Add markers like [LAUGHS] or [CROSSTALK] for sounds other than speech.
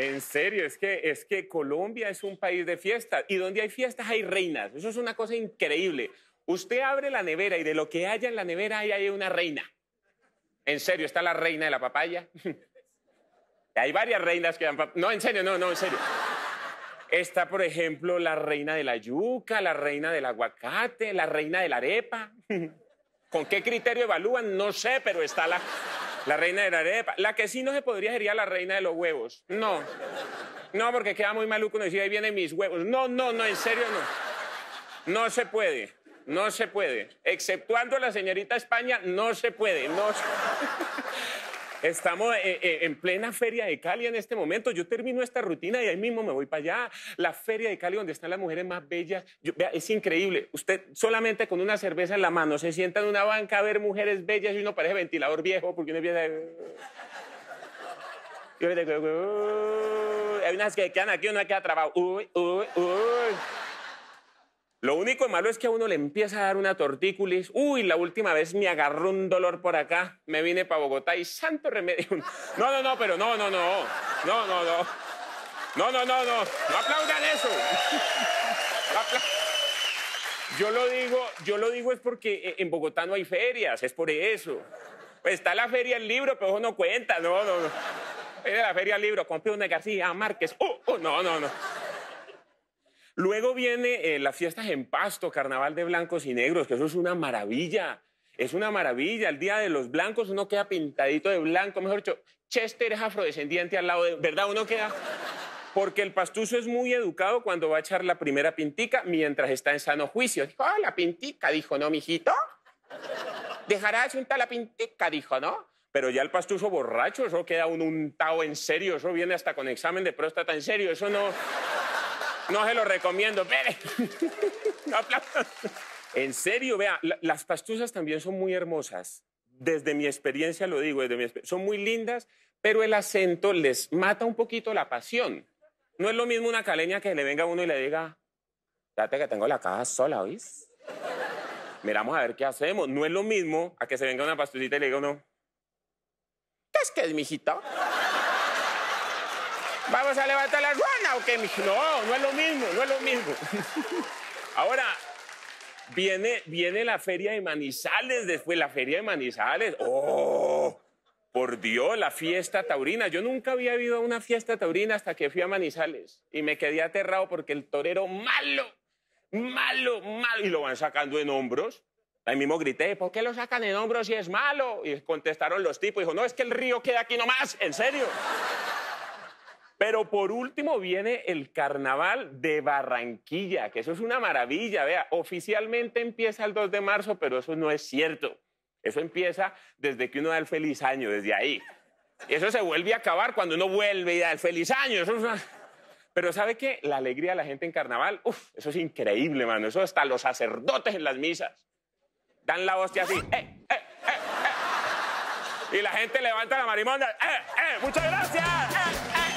En serio, es que, es que Colombia es un país de fiestas y donde hay fiestas hay reinas. Eso es una cosa increíble. Usted abre la nevera y de lo que haya en la nevera ahí hay una reina. En serio, está la reina de la papaya. [LAUGHS] hay varias reinas que dan No, en serio, no, no, en serio. Está, por ejemplo, la reina de la yuca, la reina del aguacate, la reina de la arepa. [LAUGHS] ¿Con qué criterio evalúan? No sé, pero está la, la reina de la arepa. La que sí no se podría sería la reina de los huevos. No. No, porque queda muy maluco uno decir, ahí vienen mis huevos. No, no, no, en serio no. No se puede. No se puede. Exceptuando la señorita España, no se puede. No se... Estamos eh, eh, en plena feria de Cali en este momento. Yo termino esta rutina y ahí mismo me voy para allá. La feria de Cali donde están las mujeres más bellas. es increíble. Usted solamente con una cerveza en la mano se sienta en una banca a ver mujeres bellas y uno parece ventilador viejo porque uno empieza... [LAUGHS] Hay unas que quedan aquí, uno queda trabado. Uy, uy, uy. Lo único malo es que a uno le empieza a dar una tortícolis. Uy, la última vez me agarró un dolor por acá. Me vine para Bogotá y santo remedio. [LAUGHS] No, no, no, pero no, no, no. No, no, no. No, no, no, no. No aplaudan eso. [LAUGHS] Yo lo digo, yo lo digo es porque en Bogotá no hay ferias, es por eso. Pues está la feria del libro, pero eso no cuenta. No, no, no. Es la feria del libro, compre una García Márquez. Oh, oh, no, no, no. Luego viene eh, las fiestas en Pasto, Carnaval de Blancos y Negros, que eso es una maravilla. Es una maravilla. El día de los blancos uno queda pintadito de blanco. Mejor dicho, Chester es afrodescendiente al lado de... ¿Verdad? Uno queda... Porque el pastuso es muy educado cuando va a echar la primera pintica mientras está en sano juicio. Dijo, ah, la pintica. Dijo, ¿no, mijito? Dejará de untar la pintica, dijo, ¿no? Pero ya el pastuso borracho, eso queda un untado en serio. Eso viene hasta con examen de próstata en serio. Eso no... No se lo recomiendo, espere. [LAUGHS] en serio, vea, las pastusas también son muy hermosas. Desde mi experiencia lo digo, desde mi son muy lindas, pero el acento les mata un poquito la pasión. No es lo mismo una caleña que le venga a uno y le diga, date que tengo la casa sola, ¿oís? Miramos a ver qué hacemos. No es lo mismo a que se venga una pastucita y le diga uno, ¿qué es que es, mijito? ¿Vamos a levantar la ruana o qué? No, no es lo mismo, no es lo mismo. [LAUGHS] Ahora, viene, viene la feria de Manizales, después la feria de Manizales. ¡Oh! Por Dios, la fiesta taurina. Yo nunca había ido a una fiesta taurina hasta que fui a Manizales y me quedé aterrado porque el torero malo, malo, malo, y lo van sacando en hombros. Ahí mismo grité, ¿por qué lo sacan en hombros si es malo? Y contestaron los tipos, dijo, no, es que el río queda aquí nomás, en serio. Pero por último viene el carnaval de Barranquilla, que eso es una maravilla. Vea, oficialmente empieza el 2 de marzo, pero eso no es cierto. Eso empieza desde que uno da el feliz año, desde ahí. Y eso se vuelve a acabar cuando uno vuelve y da el feliz año. Pero ¿sabe qué? La alegría de la gente en carnaval, uf, eso es increíble, mano. Eso hasta los sacerdotes en las misas. Dan la hostia así. ¡Eh, eh, eh, eh! Y la gente levanta la marimonda. ¡Eh, eh! ¡Muchas gracias! ¡Eh,